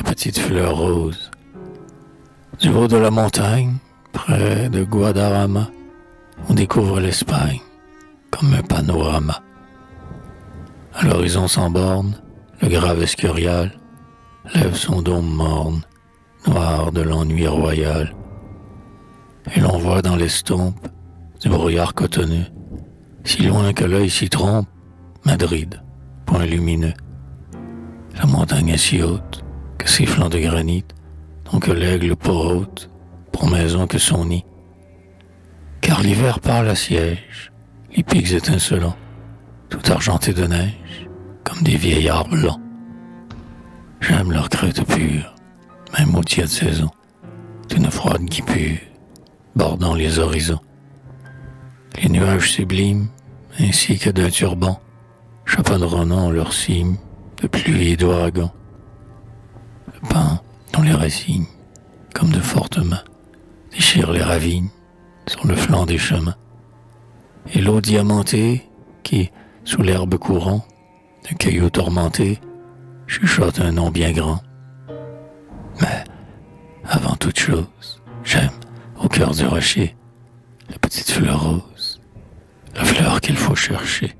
petite fleur rose. Du haut de la montagne, près de Guadarrama, on découvre l'Espagne comme un panorama. À l'horizon sans borne, le grave escurial lève son dôme morne, noir de l'ennui royal. Et l'on voit dans l'estompe du brouillard cotonneux, si loin que l'œil s'y trompe, Madrid, point lumineux. La montagne est si haute flancs de granit n'ont que l'aigle pour haute, pour maison que son nid. Car l'hiver parle à siège, les pics étincelants, tout argentés de neige, comme des vieillards blancs. J'aime leur crête pure, même au tiers de saison, d'une froide guipure, bordant les horizons. Les nuages sublimes, ainsi que d'un turban, chaponneront leur cime de pluie et d'ouragan. Le pain dont les racines, comme de fortes mains, déchirent les ravines sur le flanc des chemins. Et l'eau diamantée qui, sous l'herbe courant, d'un caillou tourmenté, chuchote un nom bien grand. Mais, avant toute chose, j'aime, au cœur du rocher, la petite fleur rose, la fleur qu'il faut chercher.